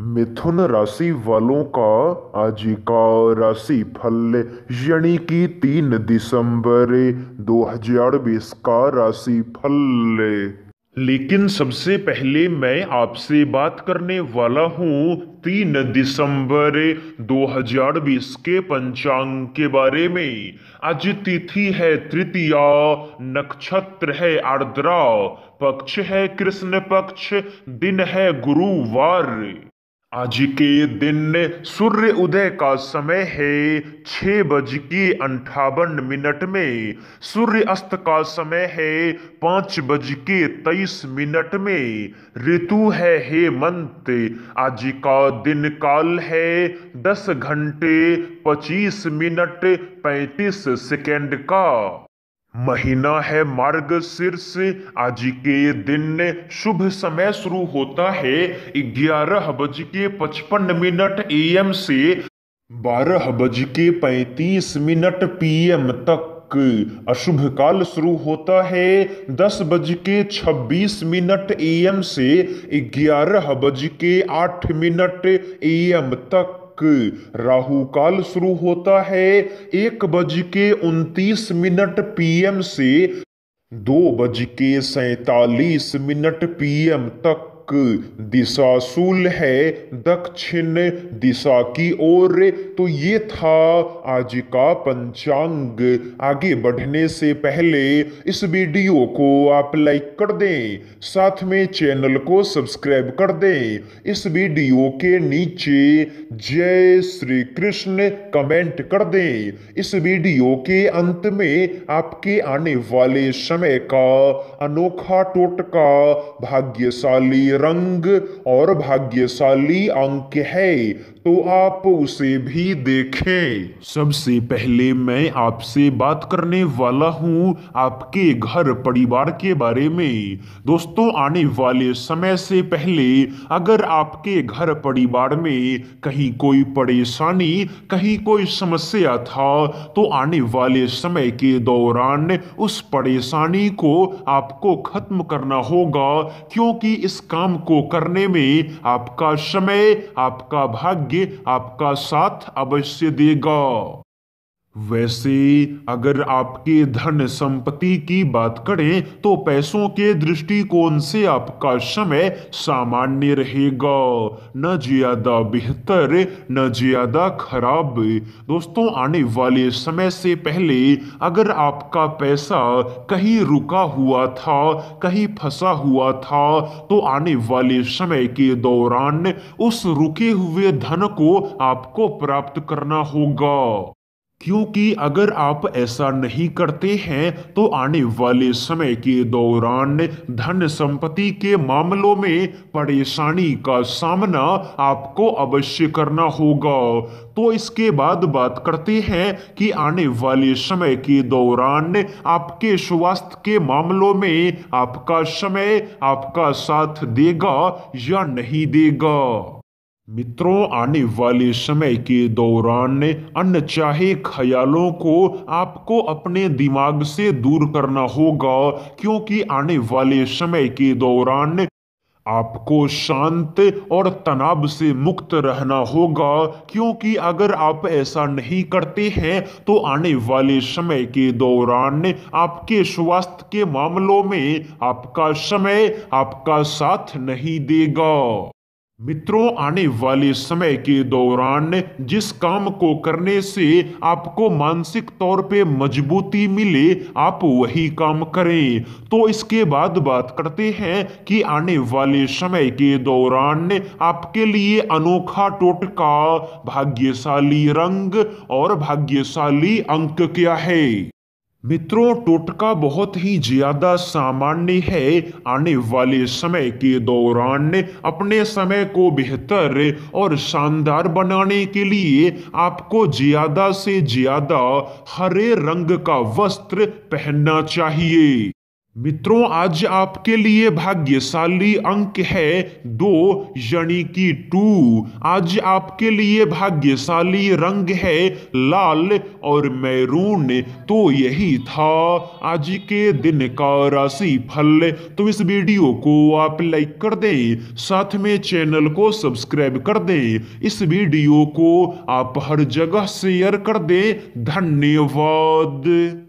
मिथुन राशि वालों का आज का राशि फल यानी कि तीन दिसंबर 2020 का राशि फल। लेकिन सबसे पहले मैं आपसे बात करने वाला हूँ तीन दिसंबर 2020 के पंचांग के बारे में। आज तिथि है तृतीया, नक्षत्र है आर्द्रा, पक्ष है कृष्ण पक्ष, दिन है गुरुवार। आज के दिन सूर्य उदय का समय है, छह बज के अंठावन मिनट में। सूर्य अस्त का समय है, पाँच बज के तेईस मिनट में। ऋतु है, हेमंत, आज का दिन काल है, दस घंटे पच्चीस मिनट पैंतीस सेकेंड का। महीना है मार्ग शीर्ष आज के दिन शुभ समय शुरू होता है। ग्यारह बज के पचपन मिनट ए एम से। बारह बज के पैतीस मिनट पीएम तक। अशुभ काल शुरू होता है। दस बज के छब्बीस मिनट ए एम से। ग्यारह बज के आठ मिनट ए एम तक। राहु काल शुरू होता है। एक बज के उनतीस मिनट पीएम से दो बज के सैतालीस मिनट पीएम तक। दिशाशूल है, दक्षिण दिशा की ओर। तो ये था आज का पंचांग। आगे बढ़ने से पहले इस वीडियो को आप लाइक कर दें, साथ में चैनल को सब्सक्राइब कर दें। इस वीडियो के नीचे जय श्री कृष्ण कमेंट कर दें। इस वीडियो के अंत में आपके आने वाले समय का अनोखा टोटका, भाग्यशाली रंग और भाग्यशाली अंक है तो आप उसे भी देखें। सबसे पहले मैं आपसे बात करने वाला हूँ आपके घर परिवार के बारे में। दोस्तों, आने वाले समय से पहले अगर आपके घर परिवार में कहीं कोई परेशानी, कहीं कोई समस्या था तो आने वाले समय के दौरान उस परेशानी को आपको खत्म करना होगा, क्योंकि इस काम को करने में आपका समय आपका भाग्य आपका साथ अवश्य देगा। वैसे अगर आपके धन संपत्ति की बात करें तो पैसों के दृष्टिकोण से आपका समय सामान्य रहेगा। न ज़्यादा बेहतर, न ज़्यादा खराब। दोस्तों, आने वाले समय से पहले अगर आपका पैसा कहीं रुका हुआ था, कहीं फंसा हुआ था तो आने वाले समय के दौरान उस रुके हुए धन को आपको प्राप्त करना होगा। क्योंकि अगर आप ऐसा नहीं करते हैं तो आने वाले समय के दौरान धन संपत्ति के मामलों में परेशानी का सामना आपको अवश्य करना होगा। तो इसके बाद बात करते हैं कि आने वाले समय के दौरान आपके स्वास्थ्य के मामलों में आपका समय आपका साथ देगा या नहीं देगा। मित्रों, आने वाले समय के दौरान अनचाहे ख्यालों को आपको अपने दिमाग से दूर करना होगा, क्योंकि आने वाले समय के दौरान आपको शांत और तनाव से मुक्त रहना होगा, क्योंकि अगर आप ऐसा नहीं करते हैं तो आने वाले समय के दौरान आपके स्वास्थ्य के मामलों में आपका समय आपका साथ नहीं देगा। मित्रों, आने वाले समय के दौरान जिस काम को करने से आपको मानसिक तौर पे मजबूती मिले, आप वही काम करें। तो इसके बाद बात करते हैं कि आने वाले समय के दौरान आपके लिए अनोखा टोटका, भाग्यशाली रंग और भाग्यशाली अंक क्या है? मित्रों, टोटका बहुत ही ज़्यादा सामान्य है आने वाले समय के दौरान। अपने समय को बेहतर और शानदार बनाने के लिए आपको ज़्यादा से ज़्यादा हरे रंग का वस्त्र पहनना चाहिए। मित्रों, आज आपके लिए भाग्यशाली अंक है दो, यानी कि टू। आज आपके लिए भाग्यशाली रंग है लाल और मैरून तो यही था आज के दिन का राशि फल तो इस वीडियो को आप लाइक कर दें, साथ में चैनल को सब्सक्राइब कर दें। इस वीडियो को आप हर जगह शेयर कर दें। धन्यवाद।